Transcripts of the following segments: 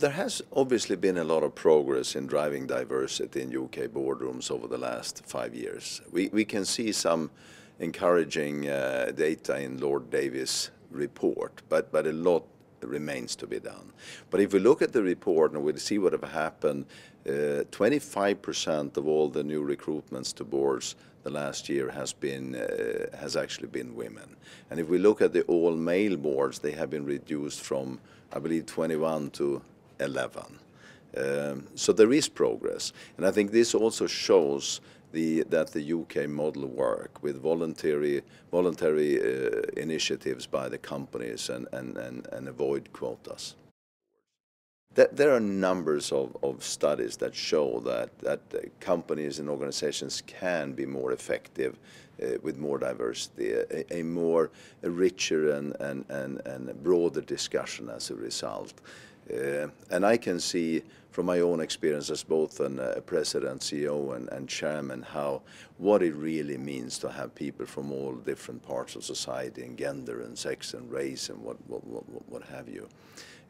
There has obviously been a lot of progress in driving diversity in UK boardrooms over the last five years. We, we can see some encouraging uh, data in Lord Davies' report, but, but a lot remains to be done. But if we look at the report and we see what have happened, 25% uh, of all the new recruitments to boards the last year has been uh, has actually been women. And if we look at the all male boards, they have been reduced from I believe 21 to 11. Um, so there is progress, and I think this also shows the, that the UK model work with voluntary voluntary uh, initiatives by the companies and, and, and, and avoid quotas. There are numbers of, of studies that show that, that companies and organizations can be more effective uh, with more diversity, a, a more a richer and, and, and, and broader discussion as a result. Uh, and I can see from my own experience as both an, uh, president, CEO, and, and, chairman, how what it really means to have people from all different parts of society, and gender, and sex, and race, and what, what, what, what have you.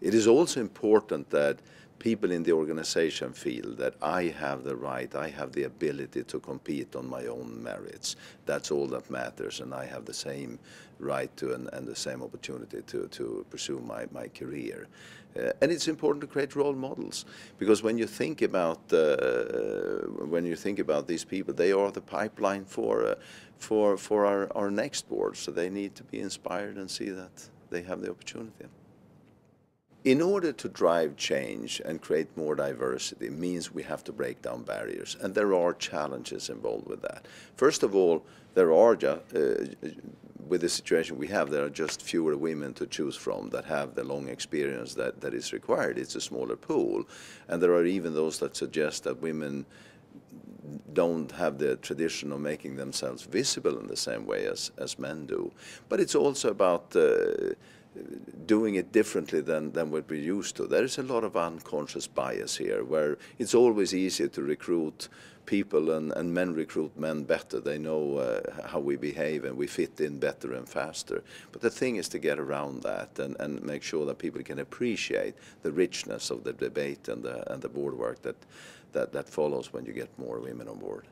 It is also important that people in the organization feel that I have the right, I have the ability to compete on my own merits. That's all that matters, and I have the same right to and, and the same opportunity to, to pursue my, my career. Uh, and it's important to create role models because when you think about uh, when you think about these people, they are the pipeline for uh, for for our, our next board. So they need to be inspired and see that they have the opportunity. In order to drive change and create more diversity means we have to break down barriers, and there are challenges involved with that. First of all, there are, uh, with the situation we have, there are just fewer women to choose from that have the long experience that, that is required. It's a smaller pool, and there are even those that suggest that women don't have the tradition of making themselves visible in the same way as, as men do. But it's also about uh, doing it differently than, than what we're used to. There is a lot of unconscious bias here where it's always easier to recruit people and, and men recruit men better. They know uh, how we behave and we fit in better and faster. But the thing is to get around that and, and make sure that people can appreciate the richness of the debate and the, and the board work that, that, that follows when you get more women on board.